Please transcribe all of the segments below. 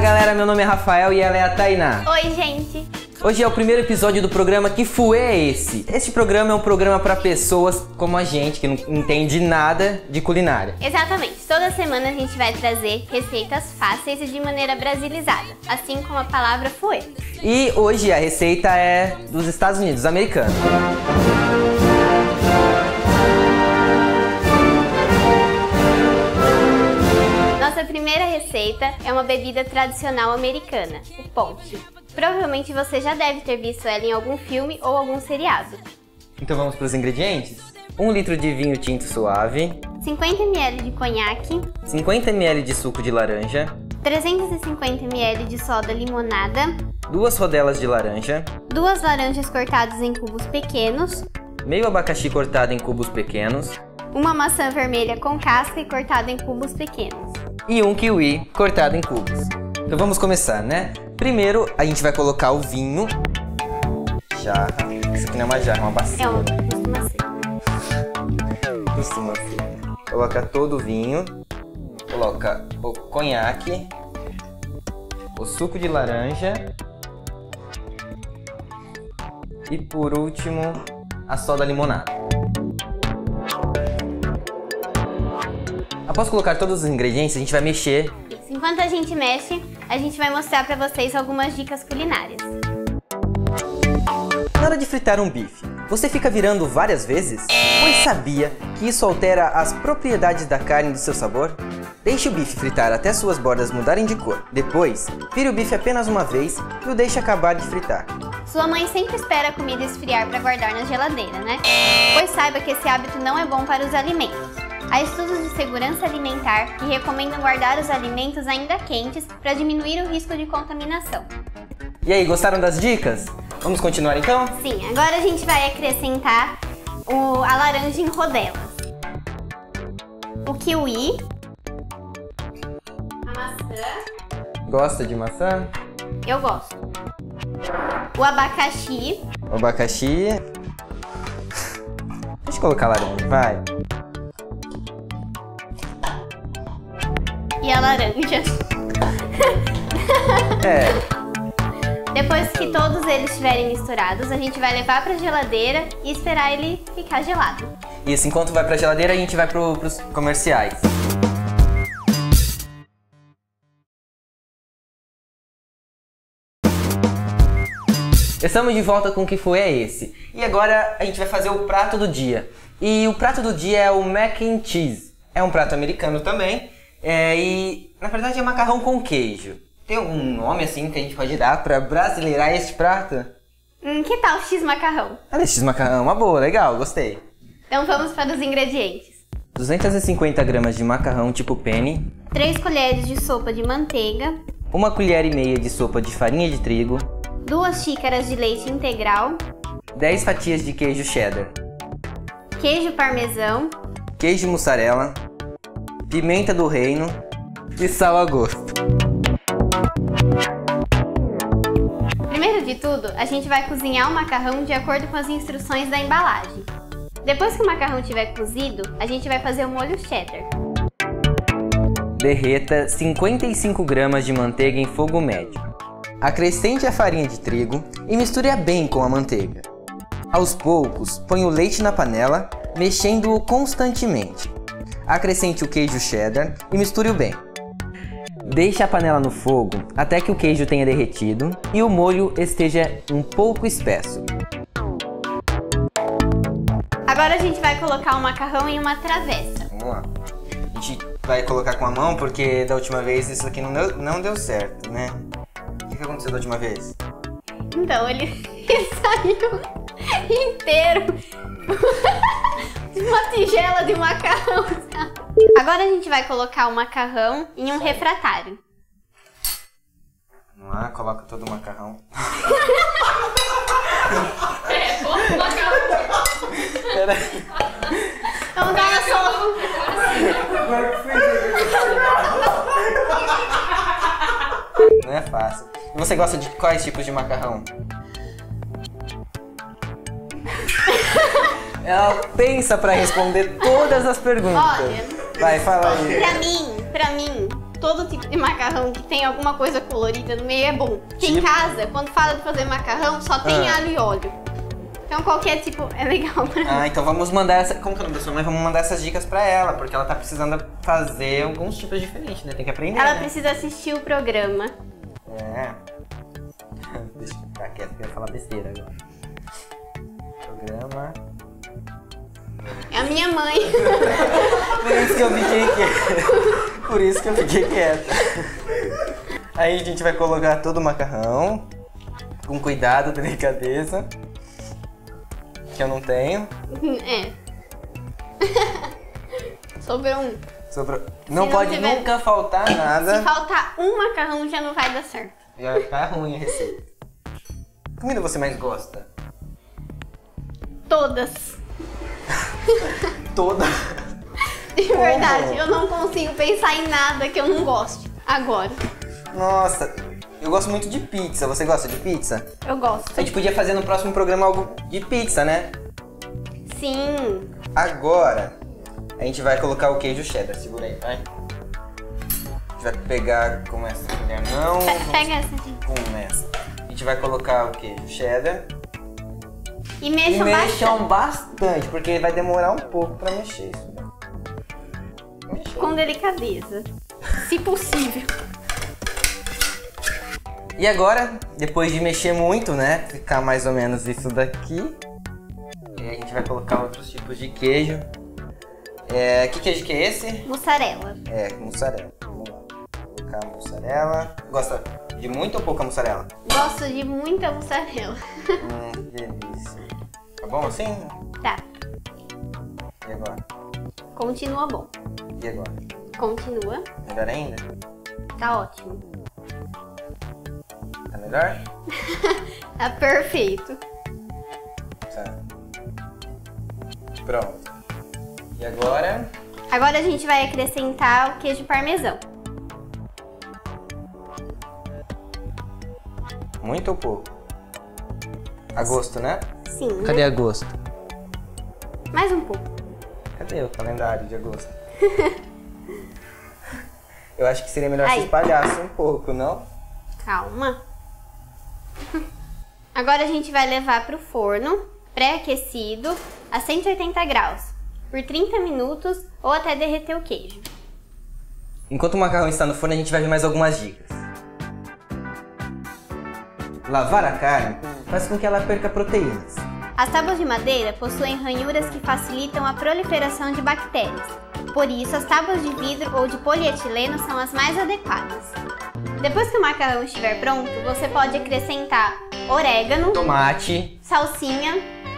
galera, meu nome é Rafael e ela é a Tainá. Oi, gente. Hoje é o primeiro episódio do programa Que Fuê é esse? Este programa é um programa para pessoas como a gente, que não entende nada de culinária. Exatamente. Toda semana a gente vai trazer receitas fáceis e de maneira brasilizada, assim como a palavra fuê. E hoje a receita é dos Estados Unidos, americano. Nossa primeira receita é uma bebida tradicional americana, o ponche. Provavelmente você já deve ter visto ela em algum filme ou algum seriado. Então vamos para os ingredientes? 1 litro de vinho tinto suave, 50 ml de conhaque, 50 ml de suco de laranja, 350 ml de soda limonada, duas rodelas de laranja, duas laranjas cortadas em cubos pequenos, meio abacaxi cortado em cubos pequenos. Uma maçã vermelha com casca e cortada em cubos pequenos e um kiwi cortado em cubos. Então vamos começar, né? Primeiro a gente vai colocar o vinho. Jarra. Isso aqui não é uma jarra, é uma bacia. É uma, costuma ser. Costuma ser. Coloca todo o vinho. Coloca o conhaque. O suco de laranja. E por último, a soda limonada. Após colocar todos os ingredientes, a gente vai mexer. Isso. Enquanto a gente mexe, a gente vai mostrar para vocês algumas dicas culinárias. Na hora de fritar um bife, você fica virando várias vezes? Pois sabia que isso altera as propriedades da carne e do seu sabor? Deixe o bife fritar até suas bordas mudarem de cor. Depois, vire o bife apenas uma vez e o deixe acabar de fritar. Sua mãe sempre espera a comida esfriar para guardar na geladeira, né? Pois saiba que esse hábito não é bom para os alimentos. Há estudos de segurança alimentar que recomendam guardar os alimentos ainda quentes para diminuir o risco de contaminação. E aí, gostaram das dicas? Vamos continuar então? Sim, agora a gente vai acrescentar o, a laranja em rodelas, o kiwi, a maçã. Gosta de maçã? Eu gosto. O abacaxi. O abacaxi. Deixa eu colocar a laranja, vai. E a laranja. É. Depois que todos eles estiverem misturados, a gente vai levar para a geladeira e esperar ele ficar gelado. Isso, enquanto vai para a geladeira, a gente vai para os comerciais. Estamos de volta com o que foi é esse. E agora a gente vai fazer o prato do dia. E o prato do dia é o mac and cheese. É um prato americano também, é, e na verdade é macarrão com queijo. Tem algum nome assim que a gente pode dar para brasileirar este prato? Hum, que tal X macarrão? Ah, X macarrão, uma boa, legal, gostei. Então vamos para os ingredientes. 250 gramas de macarrão tipo penne. 3 colheres de sopa de manteiga. Uma colher e meia de sopa de farinha de trigo. 2 xícaras de leite integral. 10 fatias de queijo cheddar. Queijo parmesão. Queijo mussarela pimenta do reino e sal a gosto. Primeiro de tudo, a gente vai cozinhar o macarrão de acordo com as instruções da embalagem. Depois que o macarrão estiver cozido, a gente vai fazer o molho cheddar. Derreta 55 gramas de manteiga em fogo médio. Acrescente a farinha de trigo e misture-a bem com a manteiga. Aos poucos, ponha o leite na panela, mexendo-o constantemente. Acrescente o queijo cheddar e misture-o bem. Deixe a panela no fogo até que o queijo tenha derretido e o molho esteja um pouco espesso. Agora a gente vai colocar o macarrão em uma travessa. Vamos lá. A gente vai colocar com a mão porque da última vez isso aqui não deu, não deu certo, né? O que aconteceu da última vez? Então, ele, ele saiu inteiro. uma tigela de macarrão. Agora a gente vai colocar o macarrão em um refratário. Vamos lá, coloca todo o macarrão. é, o macarrão. Peraí. Vamos dar uma só. Não é fácil. E você gosta de quais tipos de macarrão? Ela pensa pra responder todas as perguntas. Olha. Vai, fala aí. Pra mim, pra mim, todo tipo de macarrão que tem alguma coisa colorida no meio é bom. Porque em Tipo? casa, quando fala de fazer macarrão, só tem Ah. alho e óleo. Então qualquer tipo é legal pra Ah, então vamos mandar essa. Como que é o nome da sua mãe? Vamos mandar essas dicas pra ela, porque ela tá precisando fazer alguns tipos diferentes, né? Tem que aprender. Ela né? precisa assistir o programa. É. Deixa eu ficar quieto que eu ia falar besteira agora. Programa. Minha mãe. Por isso que eu fiquei quieto. Por isso que eu fiquei quieto. Aí a gente vai colocar todo o macarrão. Com cuidado, delicadeza. Que eu não tenho. é. Sobrou um. Sobrou. Não não pode tiver- nunca faltar Se nada. faltar um macarrão já não vai dar certo. Já vai ficar ruim a receita. Que comida você mais gosta? Todas. Toda. De verdade, eu não consigo pensar em nada que eu não goste. Agora. Nossa, eu gosto muito de pizza. Você gosta de pizza? Eu gosto. A gente podia fazer no próximo programa algo de pizza, né? Sim. Agora, a gente vai colocar o queijo cheddar. Segura aí, vai. A gente vai pegar com essa colher, não. Pe- Pega essa aqui. Com essa. A gente vai colocar o queijo cheddar. E E mexam mexam bastante. bastante, porque vai demorar um pouco pra mexer isso. né? Mexer. Com delicadeza. Se possível. E agora, depois de mexer muito, né? Ficar mais ou menos isso daqui. E a gente vai colocar outros tipos de queijo. É, que queijo que é esse? Mussarela. É, mussarela. Vamos lá. Colocar a mussarela. Gosta de muito ou pouca mussarela? Gosto de muita mussarela. Hum, que delícia. Tá bom assim? Tá. E agora? Continua bom. E agora? Continua. Melhor ainda? Tá ótimo. Tá melhor? Tá perfeito. Tá. Pronto. E agora? Agora a gente vai acrescentar o queijo parmesão. Muito ou pouco? A gosto, né? Sim. Cadê a gosto? Mais um pouco. Cadê o calendário de agosto? Eu acho que seria melhor se Aí. espalhasse um pouco, não? Calma. Agora a gente vai levar pro forno, pré-aquecido, a 180 graus, por 30 minutos ou até derreter o queijo. Enquanto o macarrão está no forno, a gente vai ver mais algumas dicas. Lavar a carne faz com que ela perca proteínas. As tábuas de madeira possuem ranhuras que facilitam a proliferação de bactérias. Por isso, as tábuas de vidro ou de polietileno são as mais adequadas. Depois que o macarrão estiver pronto, você pode acrescentar orégano, Tomate, salsinha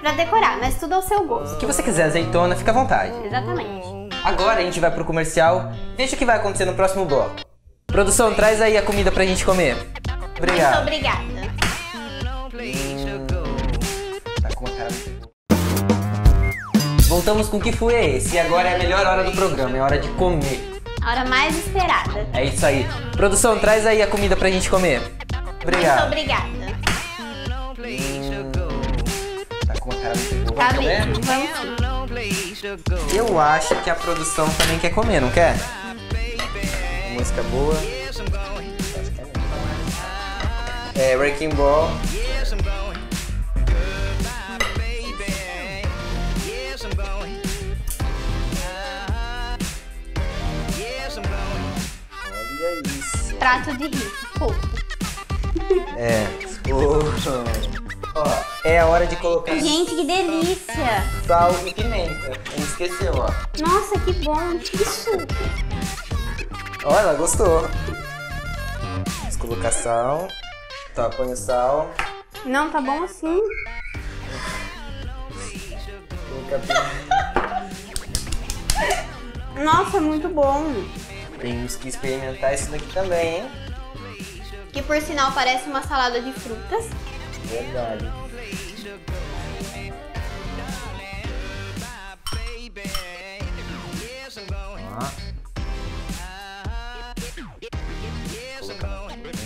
para decorar, mas tudo ao seu gosto. o que você quiser, azeitona, fica à vontade. Exatamente. Agora a gente vai pro comercial. Veja o que vai acontecer no próximo bloco. Produção, traz aí a comida pra gente comer. Muito Obrigado. obrigada. Voltamos com o que foi esse. E agora é a melhor hora do programa, é hora de comer. A hora mais esperada. É isso aí. Produção, traz aí a comida pra gente comer. Muito Obrigado. obrigada. Tá com uma cara muito boa. Tá mesmo, vamos. Eu acho que a produção também quer comer, não quer? Música boa. É, Wrecking Ball. Prato de rico, fofo. É. Oh. Ó, é a hora de colocar Gente, que delícia! sal e pimenta. Esqueceu, ó. Nossa, que bom! Isso! Ó, ela gostou. Vamos colocar sal. Tá, põe o sal. Não, tá bom assim. Nossa, muito bom! Temos que experimentar isso daqui também, hein? Que por sinal parece uma salada de frutas. Verdade.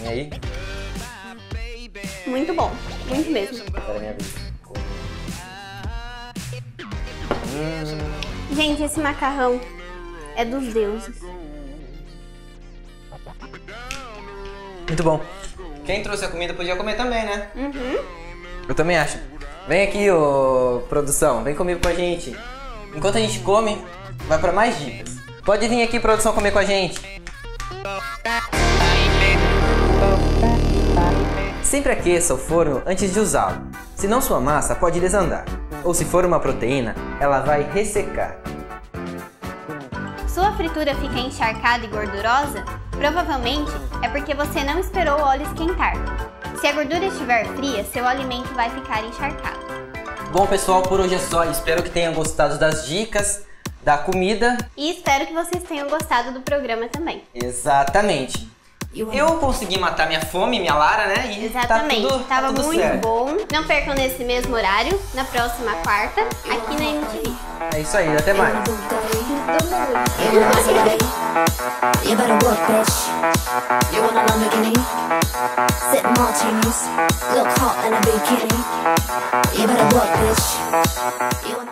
Um aí. Muito bom, muito mesmo. Agora é minha vez. Hum, Gente, esse macarrão é dos deuses. Muito bom. Quem trouxe a comida podia comer também, né? Uhum. Eu também acho. Vem aqui, ô produção, vem comigo com a gente. Enquanto a gente come, vai pra mais dicas. Pode vir aqui, produção, comer com a gente. Sempre aqueça o forno antes de usá-lo, senão sua massa pode desandar. Ou se for uma proteína, ela vai ressecar. Fritura fica encharcada e gordurosa? Provavelmente é porque você não esperou o óleo esquentar. Se a gordura estiver fria, seu alimento vai ficar encharcado. Bom, pessoal, por hoje é só. Espero que tenham gostado das dicas da comida. E espero que vocês tenham gostado do programa também. Exatamente. Eu consegui matar minha fome, minha Lara, né? E Exatamente, Tá tudo, tá tava tudo muito certo. bom. Não percam nesse mesmo horário, na próxima quarta, aqui na MTV. É isso aí, até mais. You want city, you better work, bitch. You want a Lamborghini? Sip martinis, look hot in a bikini. You better work, bitch.